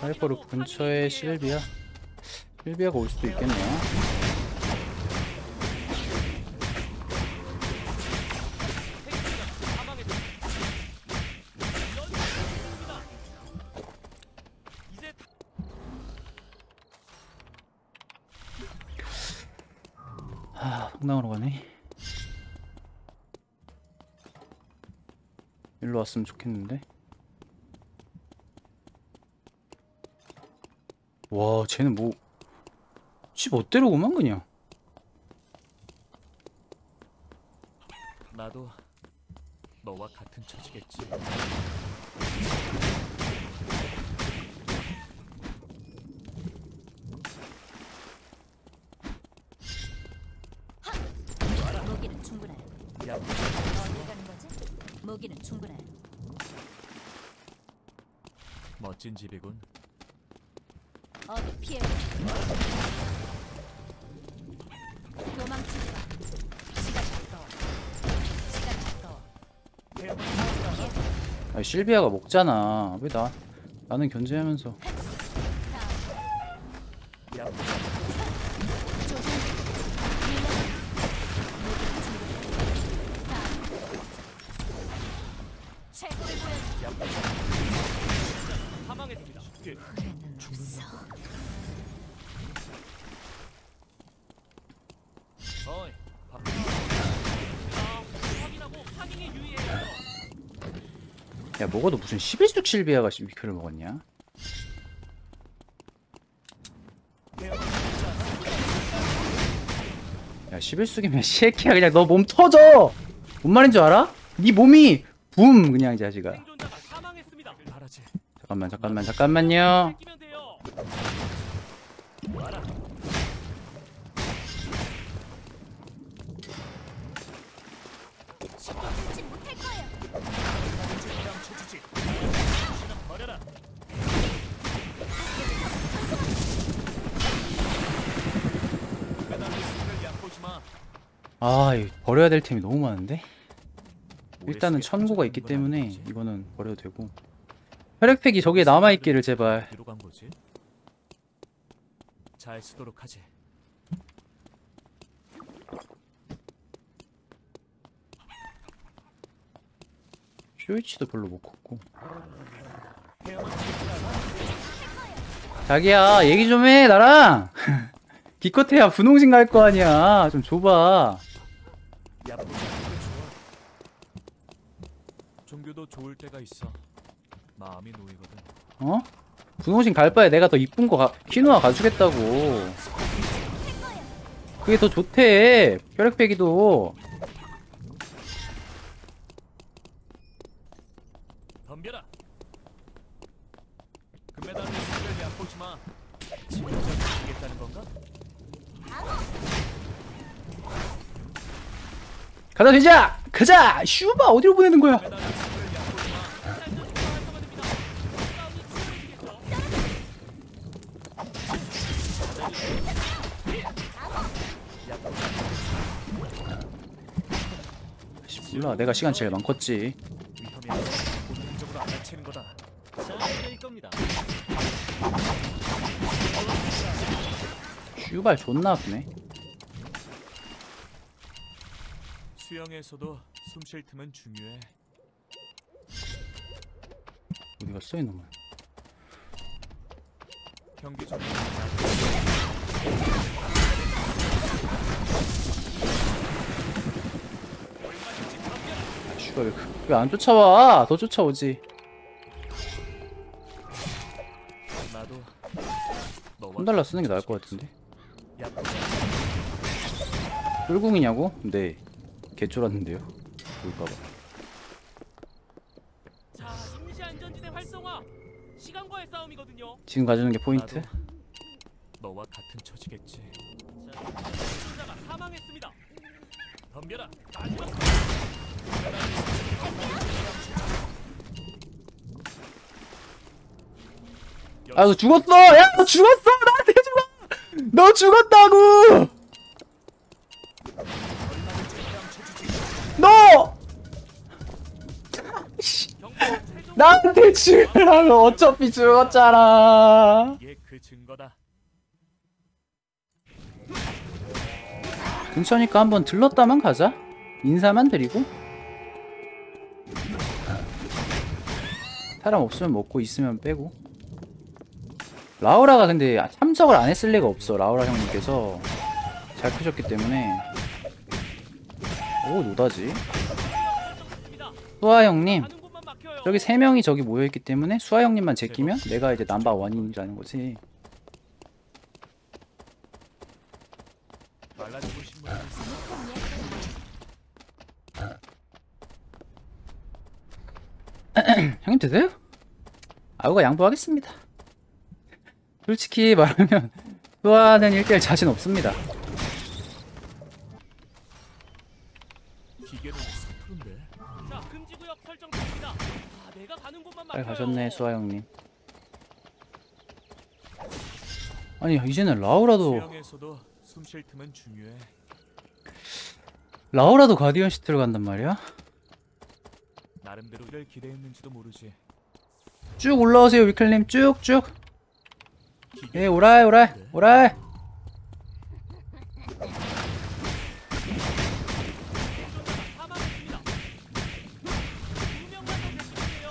하이퍼루 근처에 실비아? 실비아가 올 수도 있겠네요. 아 성당으로 가네. 일로 왔으면 좋겠는데 와 쟤는 뭐 집 어때로구만 그냥 나도 너와 같은 처지겠지. 무기는 충분해. 야, 어디 가는 거지? 무기는 충분해. 멋진 집이군. 아 실비아가 먹잖아 왜 나 나는 견제하면서. 야 먹어도 무슨 11숙 실비아가 위크를 먹었냐? 야 11숙이면 새끼야 그냥 너 몸 터져! 뭔 말인 줄 알아? 네 몸이 붐! 그냥 이 자식아. 잠깐만 잠깐만 잠깐만요 아 버려야 될 템이 너무 많은데? 일단은 천고가 있기 때문에. 이거는 버려도 되고. 혈액팩이 저기에 남아있기를 제발? 잘 쓰도록 하지. 쇼이치도 별로 못 컸고. 자기야 얘기 좀 해 나랑. 기껏해야 분홍신 갈 거 아니야. 좀 줘봐 야쁘지 않은 게 좋아. 종교도 좋을 때가 있어. 마음이 놓이거든. 어? 분홍신 갈 바에 내가 더 이쁜 거 가, 키누아 가주겠다고 그게 더 좋대 혈액팩이도 덤벼라. 금메달 수를 얕보지 마. 지금까지 주겠다는 건가? 가자 되자 가자 슈바 어디로 보내는 거야 몰라 내가 시간 제일 많겠지. 슈발 존나 아프네 수영에서도 숨 쉴 틈은 중요해. 어디 갔어 이놈은 경기 중 슈발 왜 안 쫓아와 더 쫓아오지 달러 쓰는 게 나을 것 같은데 꿀궁이냐고? 네 개쫄았는데요 볼까봐 자, 임시 안전지대 활성화. 시간과의 싸움이거든요. 지금 가주는 게 포인트 나도 너와 같은 처지겠지. 자, 사망했습니다. 덤벼라. 마지막 아 너 죽었어 야 너 죽었어 나한테 죽어 너 죽었다고 너 나한테 죽으라고 어차피 죽었잖아. 그. 근처니까 한번 들렀다만 가자. 인사만 드리고. 사람 없으면 먹고 있으면 빼고. 라우라가 근데 참석을 안 했을 리가 없어. 라우라 형님께서 잘 크셨기 때문에. 오 노다지. 수아 형님. 저기 세 명이 저기 모여 있기 때문에 수아 형님만 제끼면 내가 이제 남바 원인이라는 거지. 말라 죽으신 분들 형님 되세요? 아우가 양보하겠습니다. 솔직히 말하면 수아는 1대1 자신 없습니다. 아, 내가 가는 곳만 잘 막혀요. 가셨네 수아 형님. 아니 이제는 라우라도. 라우라도 가디언 시트를 간단 말이야? 나름대로 를 기대했는지도 모르지. 쭉 올라오세요 위클님 쭉쭉. 예 오라이 오라이 오라이. 더 계시는데요.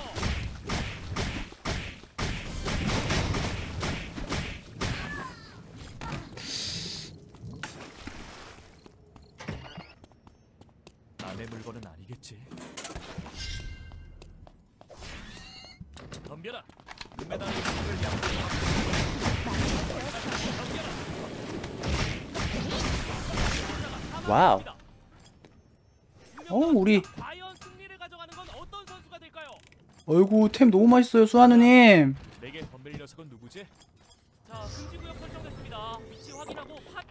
남의 물건은 아니겠지. 덤벼라. 금메달의 힘을 양보해. 와우. 어 우리 과연 승리를 가져가는 건 어떤 선수가 될까요? 어이구 템 너무 맛있어요 수아 누님. 내게 덤벨 녀석은 누구지? 자, 금지 구역 설정됐습니다. 위치 확인하고 파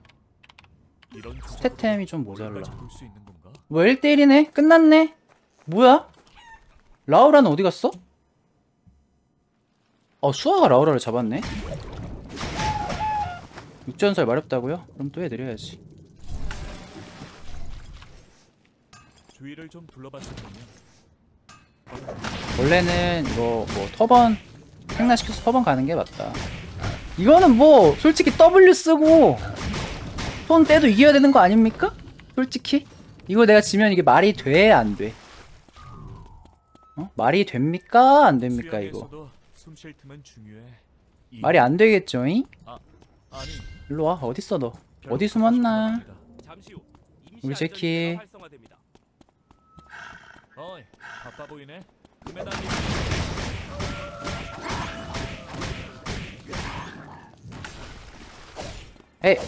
이런 스태템이 좀 모자라. 뭐 1대1이네? 끝났네? 뭐야? 라우라는 어디 갔어? 어 수아가 라우라를 잡았네? 육전설 마렵다고요? 그럼 또 해드려야지 주위를 좀 둘러봤을 거면 원래는 이거 뭐 터번 생략시켜서 터번 가는 게 맞다 이거는 뭐 솔직히 W 쓰고 손 떼도 이겨야 되는 거 아닙니까? 솔직히 이거 내가 지면 이게 말이 돼? 안 돼? 어? 말이 됩니까? 안 됩니까 이거 숨 쉴 틈은 중요해. 이- 말이 안 되겠죠잉? 아니. 일로 와 어딨어 너? 결국 어디 숨었나? 우리 제키. 어이 바빠 보이네. 금메달이 에이!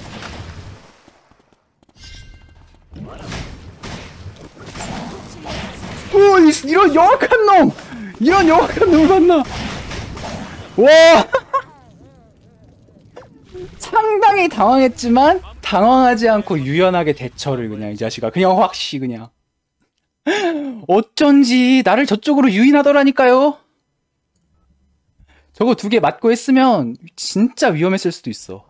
오 이, 이런 영악한 놈! 이런 영악한 놈 봤나 와! 상당히 당황했지만 당황하지 않고 유연하게 대처를 그냥 이 자식아 그냥 확시 그냥. 어쩐지 나를 저쪽으로 유인하더라니까요. 저거 두 개 맞고 했으면 진짜 위험했을 수도 있어